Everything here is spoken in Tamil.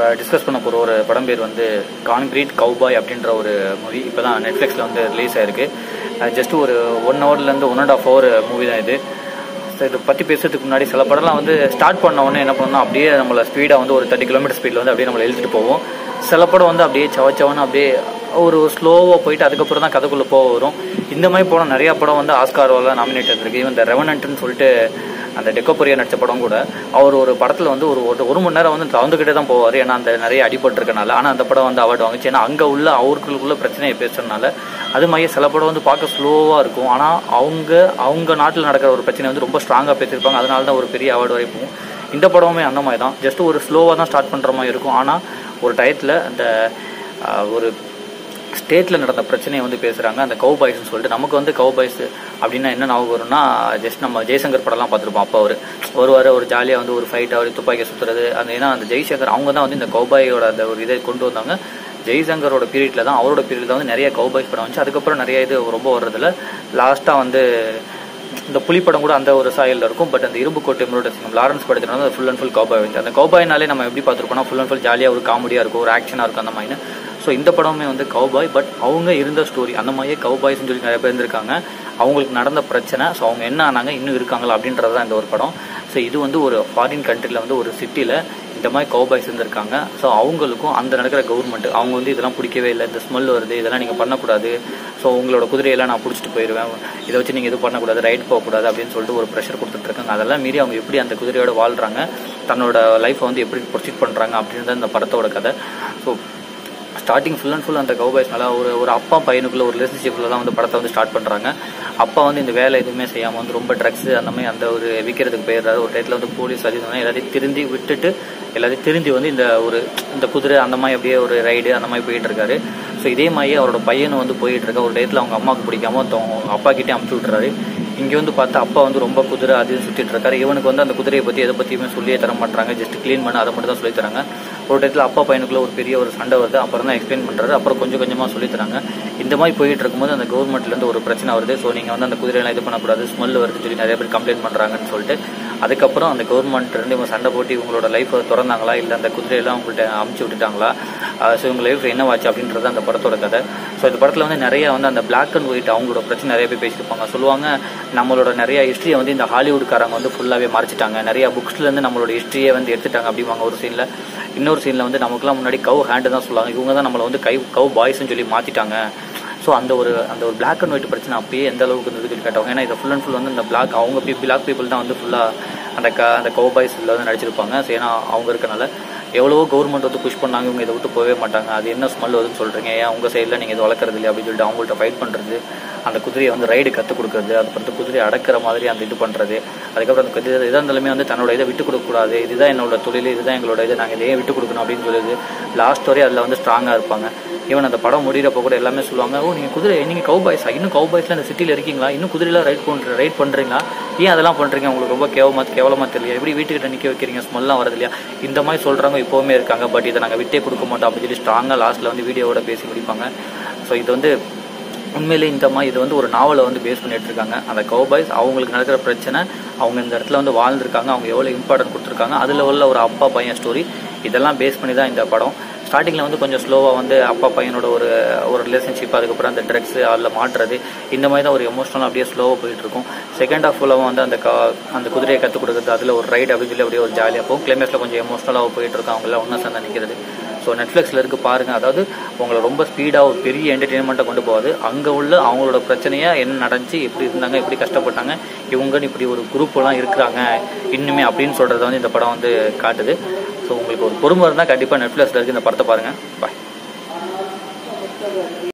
இப்போ டிஸ்கஸ் பண்ண போகிற ஒரு படம் பேர் வந்து கான்கிரீட் கவுபாய் அப்படின்ற ஒரு மூவி இப்போ தான் நெட்ஃப்ளிக்ஸில் வந்து ரிலீஸ் ஆயிருக்கு. ஜஸ்ட் ஒரு one ஹவர்லேருந்து one and half hour movie தான் இது. ஸோ இதை பற்றி பேசுறதுக்கு முன்னாடி சில படம்லாம் வந்து ஸ்டார்ட் பண்ண உடனே என்ன பண்ணணும்னா அப்படியே நம்மளை ஸ்பீடாக வந்து ஒரு தேர்ட்டி கிலோமீட்டர் ஸ்பீடில் வந்து அப்படியே நம்மளை எழுதிட்டு போவோம். சில படம் வந்து அப்படியே சவச்சவன்னு அப்படியே ஒரு ஸ்லோவாக போயிட்டு அதுக்கப்புறம் தான் கதைக்குள்ளே போக வரும். இந்த மாதிரி படம் நிறையா படம் வந்து ஆஸ்கார்வால் நாமினேட் இருக்கு. ஈவன் இந்த ரெவனண்ட்டுன்னு சொல்லிட்டு அந்த டெக்கோபுரியா நடித்த படம் கூட அவர் ஒரு படத்தில் வந்து ஒரு ஒரு- ஒரு மணி நேரம் வந்து தவந்துக்கிட்டே தான் போவார். ஏன்னா அந்த நிறைய அடிபட்டிருக்கனால. ஆனால் அந்த படம் வந்து அவார்டு வாங்குச்சு. ஏன்னா அங்கே உள்ள அவர்களுக்குள்ள பிரச்சனையை பேசுறதுனால அது மாதிரி சில படம் வந்து பார்க்க ஸ்லோவாக இருக்கும். ஆனால் அவங்க அவங்க நாட்டில் நடக்கிற ஒரு பிரச்சனை வந்து ரொம்ப ஸ்ட்ராங்காக பேசியிருப்பாங்க. அதனால தான் ஒரு பெரிய அவார்டு வரை இந்த படமுமே அந்த மாதிரி தான். ஜஸ்ட் ஒரு ஸ்லோவாக தான் ஸ்டார்ட் பண்ணுற மாதிரி இருக்கும். ஆனால் ஒரு டயத்தில் அந்த ஒரு ஸ்டேட்டில் நடந்த பிரச்சனையை வந்து பேசுகிறாங்க அந்த கவு பாய்ஸ்னு சொல்லிட்டு நமக்கு வந்து கவு பாய்ஸ் அப்படின்னா என்ன ஞாபகம் வரும்னா ஜஸ்ட் நம்ம ஜெய்சங்கர் படம்லாம் பார்த்துருப்போம். அப்போ அவர் வருவார் ஒரு ஜாலியாக வந்து ஒரு ஃபைட் அவர் துப்பாக்கி சுற்றுறது அந்த ஏன்னா அந்த ஜெய்சங்கர் அவங்க தான் வந்து இந்த கவுபாயோட அந்த ஒரு இதை கொண்டு வந்தாங்க. ஜெய்சங்கரோட பீரியடில் தான் அவரோட பீரியடில் வந்து நிறைய கவுபாய்ஸ் படம் வந்துச்சு. அதுக்கப்புறம் நிறைய இது ரொம்ப வர்றதில்ல. லாஸ்ட்டாக வந்து இந்த புலிப்படம் கூட அந்த ஒரு சாயலில் இருக்கும். பட் அந்த இரும்பு கோட்டை முருட சிங்கம் லாரன்ஸ் படத்தில் வந்து ஃபுல் அண்ட் ஃபுல் கவுபாய் வந்து அந்த கவுபாய்னாலே நம்ம எப்படி பார்த்துருப்போம்னா ஃபுல் அண்ட் ஃபுல் ஜாலியாக ஒரு காமெடியாக இருக்கும் ஒரு ஆக்ஷனாக இருக்கும் அந்த மாதிரி ஸோ இந்த படமே வந்து கவுபாய் பட் அவங்க இருந்த ஸ்டோரி அந்த மாதிரியே கவுபாய்ஸ்னு சொல்லி நிறைய பேர் இருந்திருக்காங்க. அவங்களுக்கு நடந்த பிரச்சனை ஸோ அவங்க என்ன ஆனாங்க இன்னும் இருக்காங்களா அப்படின்றது தான் இந்த ஒரு படம். ஸோ இது வந்து ஒரு ஃபாரின் கண்ட்ரியில் வந்து ஒரு சிட்டியில் இந்த மாதிரி கவுபாய்ஸ் இருந்திருக்காங்க. ஸோ அவங்களுக்கும் அந்த நடக்கிற கவர்மெண்ட் அவங்க வந்து இதெல்லாம் பிடிக்கவே இல்லை. இந்த ஸ்மெல் வருது இதெல்லாம் நீங்கள் பண்ணக்கூடாது. ஸோ உங்களோட குதிரையெல்லாம் நான் பிடிச்சிட்டு போயிடுவேன் இதை வச்சு நீங்கள் இது பண்ணக்கூடாது ரைட் போகக்கூடாது அப்படின்னு சொல்லிட்டு ஒரு ப்ரெஷர் கொடுத்துட்ருக்காங்க அதெல்லாம் மீறி அவங்க எப்படி அந்த குதிரையோட வாழ்கிறாங்க தன்னோட லைஃப்பை வந்து எப்படி ப்ரொசீட் பண்ணுறாங்க அப்படின்றது இந்த படத்தோட கதை. So starting full and full அந்த கவுபாய்ஸ்னால ஒரு ஒரு அப்பா பையனுக்குள்ள ஒரு ரிலேஷன்ஷிப்பில் தான் வந்து படத்தை வந்து ஸ்டார்ட் பண்ணுறாங்க அப்பா வந்து இந்த வேலை எதுவுமே செய்யாமல் வந்து ரொம்ப ட்ரக்ஸ் அந்த மாதிரி அந்த ஒரு விற்கிறதுக்கு போயிடுறாரு. ஒரு டயத்தில் வந்து போலீஸ் அது எல்லாத்தையும் திருந்தி விட்டுட்டு எல்லாத்தையும் திருந்தி வந்து இந்த ஒரு இந்த குதிரை அந்த மாதிரி அப்படியே ஒரு ரைடு அந்த மாதிரி போயிட்டு இருக்காரு. ஸோ இதே மாதிரியே அவரோட பையனும் வந்து போயிட்டு இருக்கா ஒரு டயத்தில் அவங்க அம்மாவுக்கு பிடிக்காம அவங்க அப்பா கிட்டே அமுச்சு விட்றாரு இங்கே வந்து பார்த்தா அப்பா வந்து ரொம்ப குதிரை அது சுற்றிட்டு இருக்காரு. இவனுக்கு வந்து அந்த குதிரையை பற்றி எதை பற்றியுமே சொல்லியே தர மாட்டாங்க ஜஸ்ட் க்ளீன் பண்ண அதை மட்டும் தான் சொல்லி தராங்க. ஒரு டயத்தில் அப்பா பையனுக்குள்ள ஒரு பெரிய ஒரு சண்டை வருது. அப்புறம் தான் எக்ஸ்பிளைன் பண்ணுறாரு அப்புறம் கொஞ்சம் கொஞ்சமாக சொல்லி தராங்க. இந்த மாதிரி போயிட்டு இருக்கும்போது அந்த கவர்மெண்ட்லேருந்து ஒரு பிரச்சனை வருது. ஸோ நீங்கள் வந்து அந்த குதிரையெல்லாம் இது பண்ணக்கூடாது. ஸ்மெல் வருதுன்னு சொல்லி நிறைய பேர் கம்ப்ளைண்ட் பண்ணுறாங்கன்னு சொல்லிட்டு அதுக்கப்புறம் அந்த கவர்மெண்ட் இருந்து இவங்க சண்டை போட்டு இவங்களோட லைஃப்பை திறந்தாங்களா? இல்லை அந்த குதிரையெல்லாம் அவங்கள்ட்ட அமுச்சு விட்டுட்டாங்களா? ஸோ இவங்க லைஃப் என்னவாச்சு அப்படின்றது அந்த படத்தோட கதை. ஸோ இந்த படத்தில் வந்து நிறைய வந்து அந்த பிளாக் அண்ட் ஒயிட் அவங்களோட பிரச்சனை நிறைய பேர் பேசியிருப்பாங்க. சொல்லுவாங்க நம்மளோட நிறைய ஹிஸ்ட்ரியை வந்து இந்த ஹாலிவுட்காரங்க வந்து ஃபுல்லாகவே மறைச்சிட்டாங்க. நிறைய புக்ஸ்லேருந்து நம்மளோட ஹிஸ்ட்ரியை வந்து எடுத்துட்டாங்க அப்படிவாங்க ஒரு சீனில் இன்னொரு சீனில் வந்து நமக்குலாம் முன்னாடி கவு ஹேண்டு தான் சொல்லுவாங்க. இவங்க தான் நம்மளை வந்து கை கவு பாய்ஸ்ன்னு சொல்லி மாற்றிட்டாங்க ஸோ அந்த ஒரு அந்த ஒரு பிளாக் அண்ட் ஒயிட் பிரச்சனை அப்பயே எந்த அளவுக்கு இருந்தது கேட்டவங்க ஏன்னா இதை ஃபுல் அண்ட் ஃபுல் வந்து இந்த பிளாக் அவங்க பீ பிளாக் பீப்புள் தான் வந்து ஃபுல்லாக அந்த க அந்த கவு பாய்ஸில் வந்து நடிச்சிருப்பாங்க. ஸோ ஏன்னா அவங்க இருக்கனால எவ்வளவோ கவர்மெண்ட் வந்து புஷ் பண்ணாங்க. இவங்க இதை விட்டு போகவே மாட்டாங்க. அது என்ன ஸ்மெல் வருதுன்னு சொல்கிறீங்க ஏன் உங்கள் சைடில் நீங்கள் இது வளர்க்குறது இல்லை அப்படின்னு சொல்லிட்டு அவங்கள்ட்ட ஃபைட் பண்ணுறது அந்த குதிரையை வந்து ரைடு கற்றுக் கொடுக்குறது அது வந்து குதிரையை அடக்கிற மாதிரி அந்த இது பண்ணுறது அதுக்கப்புறம் அந்த குதிரை இதாக இருந்தாலுமே வந்து தன்னோட இதை விட்டு கொடுக்கக்கூடாது இதுதான் என்னோட தொழில் இதுதான் எங்களோட இது. நாங்கள் இதையே விட்டு கொடுக்கணும் அப்படின்னு சொல்லுது லாஸ்ட் வரையும் அதில் வந்து ஸ்ட்ராங்காக இருப்பாங்க. ஈவன் அந்த படம் முடிகிறப்போ கூட எல்லாமே சொல்லுவாங்க ஓ நீங்கள் குதிரை நீங்கள் கவு பாய்ஸா இன்னும் கவு பாய்ஸில் அந்த சிட்டியில் இருக்கீங்களா? இன்னும் குதிரையில் ரைட் பண்ணுற ரைட் பண்ணுறீங்களா ஏன் அதெல்லாம் பண்ணுறீங்க உங்களுக்கு ரொம்ப கேவலமாக கேவலமாக தெரியல எப்படி வீட்டுக்கிட்ட நிற்க வைக்கிறீங்க? ஸ்மெல்லாம் வரது இல்லையா இந்த மாதிரி சொல்கிறவங்க இப்போவுமே இருக்காங்க. பட் இதை நாங்கள் விட்டே கொடுக்க மாட்டோம் அப்படின்னு சொல்லி ஸ்ட்ராங்காக லாஸ்ட்டில் வந்து வீடியோவோட பேசி முடிப்பாங்க. ஸோ இது வந்து உண்மையிலே இந்த மாதிரி இது வந்து ஒரு நாவலை வந்து பேஸ் பண்ணிட்டு இருக்காங்க. அந்த கவுபாய்ஸ் அவங்களுக்கு நடக்கிற பிரச்சனை அவங்க இந்த இடத்துல வந்து வாழ்ந்துருக்காங்க. அவங்க எவ்வளோ இம்பார்ட்டன்ட் கொடுத்துருக்காங்க. அதில் உள்ள ஒரு அப்பா பையன் ஸ்டோரி இதெல்லாம் பேஸ் பண்ணி தான் இந்த படம். ஸ்டார்டிங்கில் வந்து கொஞ்சம் ஸ்லோவாக வந்து அப்பா பையனோட ஒரு ஒரு ரிலேஷன்ஷிப் அதுக்கப்புறம் அந்த ட்ரக்ஸ் அதில் மாட்டுறது. இந்த மாதிரி தான் ஒரு எமோஷனல் அப்படியே ஸ்லோவாக போயிட்டு இருக்கும். செகண்ட் ஆஃப் ஃபுல்லாக வந்து அந்த கா அந்த குதிரையை கற்றுக் கொடுக்குறது அதில் ஒரு ரைட் அப்படின்னு சொல்லி அப்படியே ஒரு ஜாலியாக போகும். கிளைமேக்ஸில் கொஞ்சம் எமோஷனலாக போயிட்டு இருக்கும். அவங்களாம் ஒன்றா சேர்ந்து நிற்கிறது ஸோ நெட்ஃப்ளிக்ஸில் இருக்கு பாருங்கள் அதாவது உங்களை ரொம்ப ஸ்பீடாக ஒரு பெரிய என்டர்டெயின்மெண்ட்டை கொண்டு போகாது. அங்கே உள்ள அவங்களோட பிரச்சனையாக என்ன நடந்துச்சு எப்படி இருந்தாங்க எப்படி கஷ்டப்பட்டாங்க இவங்கன்னு இப்படி ஒரு குரூப்லாம் இருக்கிறாங்க இன்னுமே அப்படின்னு சொல்கிறத வந்து இந்த படம் வந்து காட்டுது. ஸோ உங்களுக்கு ஒரு பொறுமை இருந்தால் கண்டிப்பாக நெட்ஃப்ளிக்ஸில் இருக்கு இந்த படத்தை பாருங்கள் பாய்